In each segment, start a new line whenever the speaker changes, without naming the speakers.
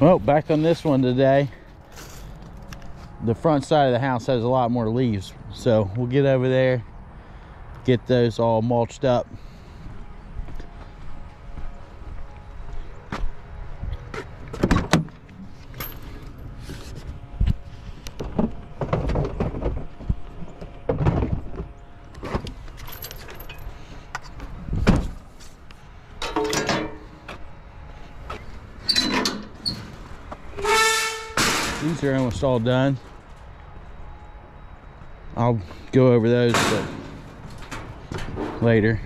Well, back on this one today. The front side of the house has a lot more leaves. So we'll get over there, get those all mulched up. These are almost all done. I'll go over those later.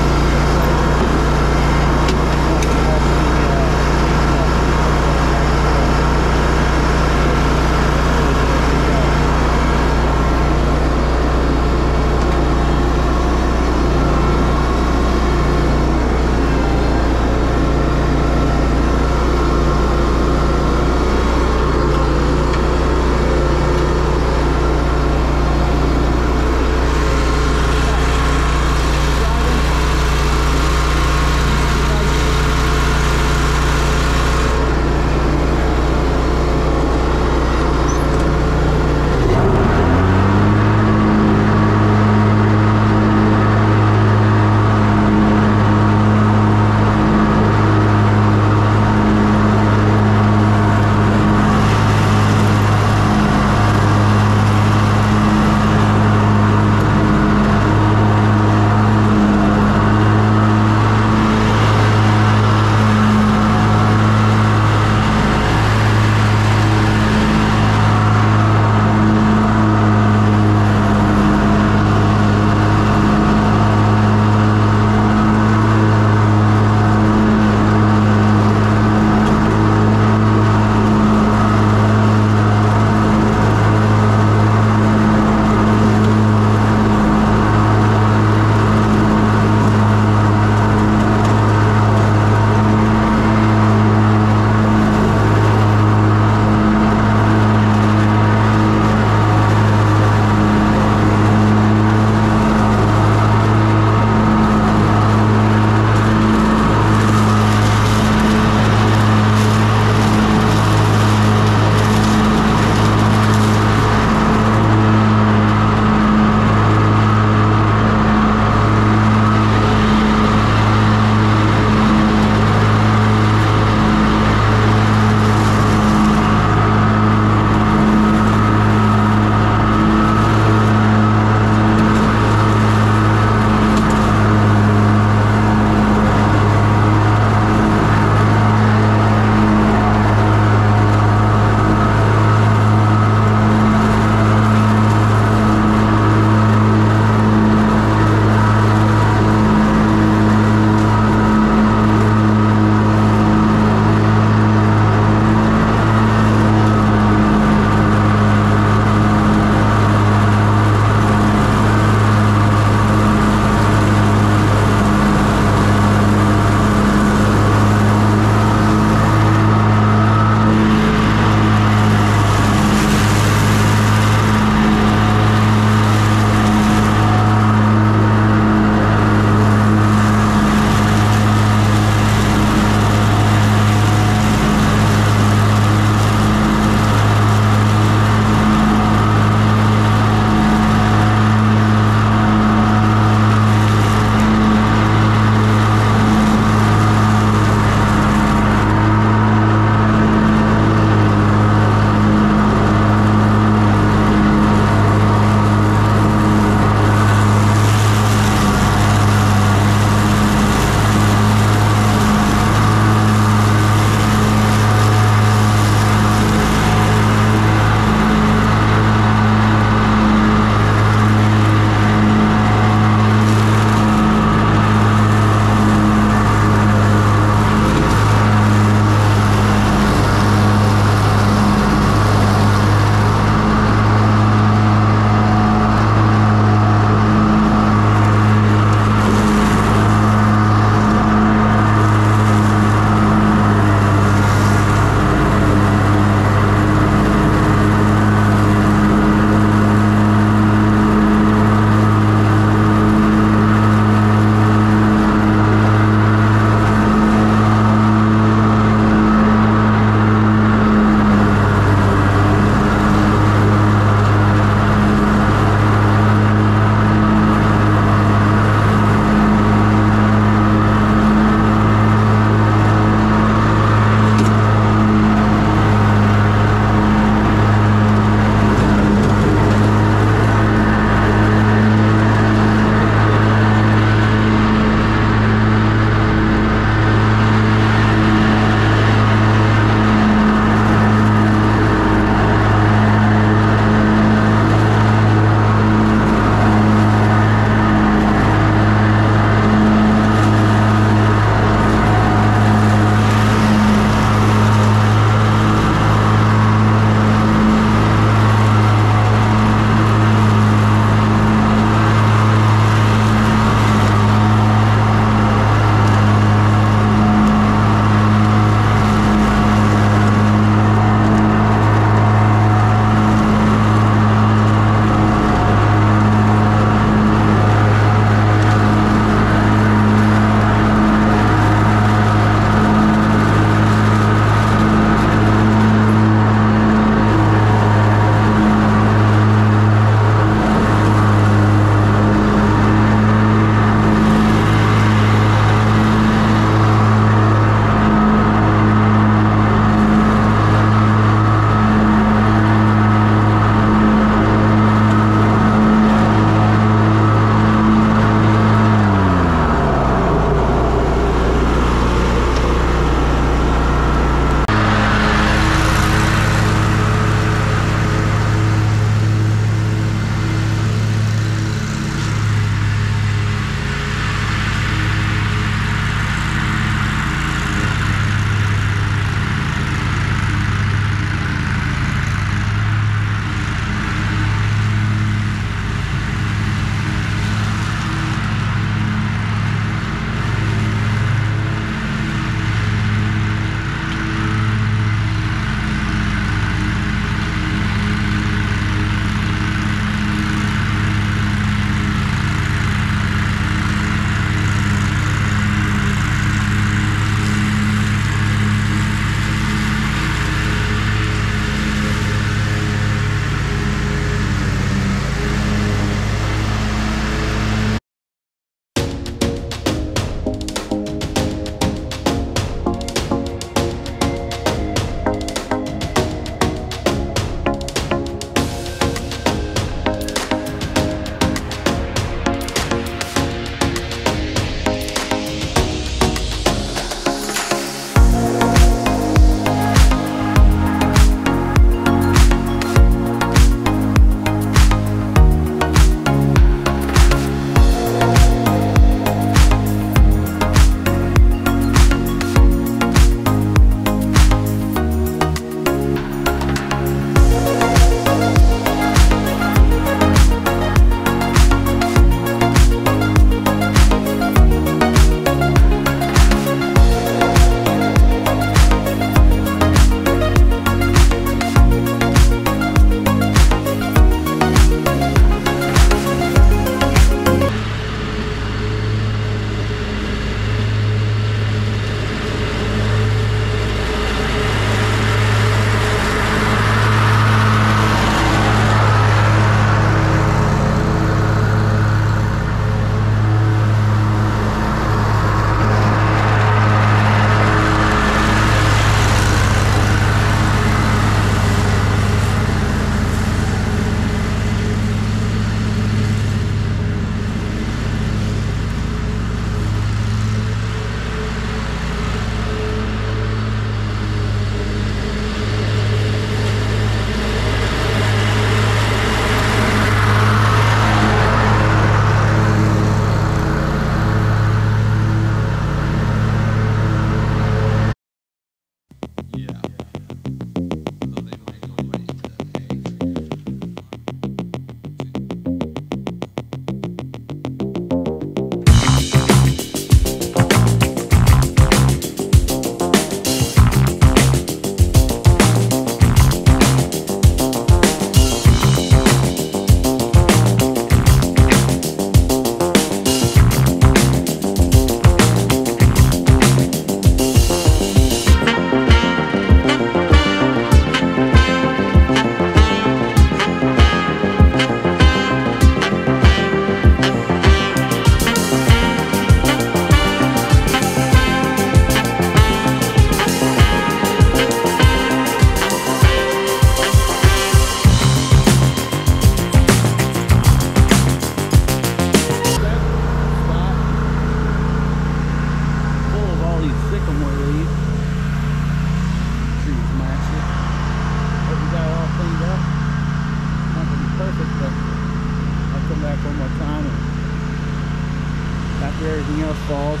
Everything falls.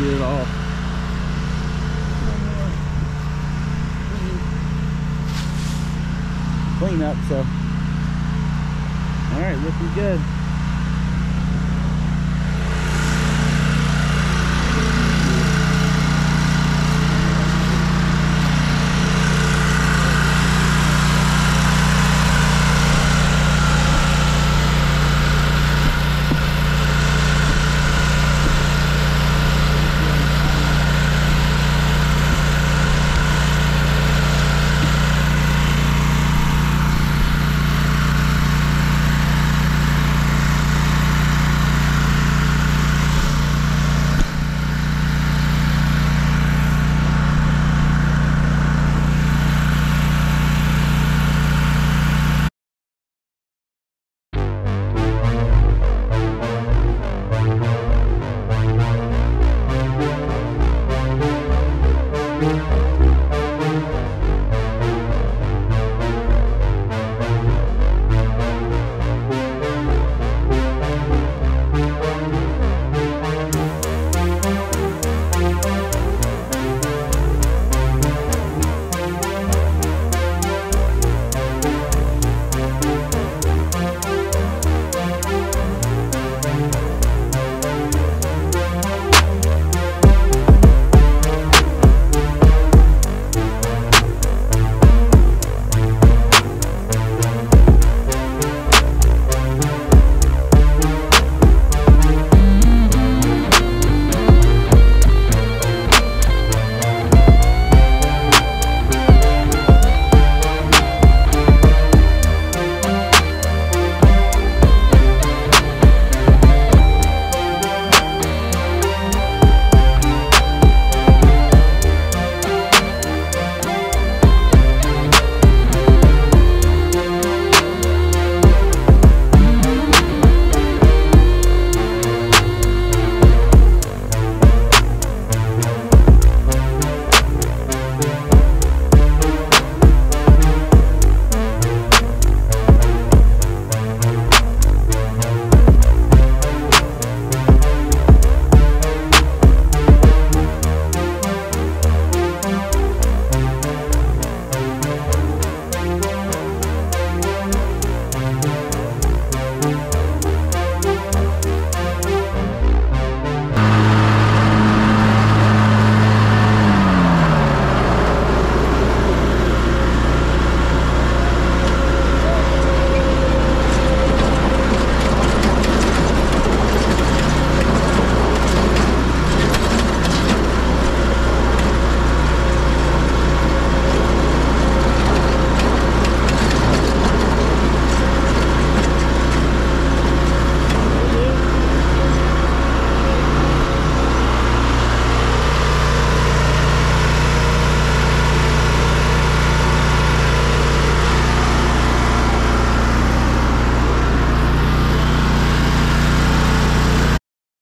Get it all clean up. So, all right, looking good.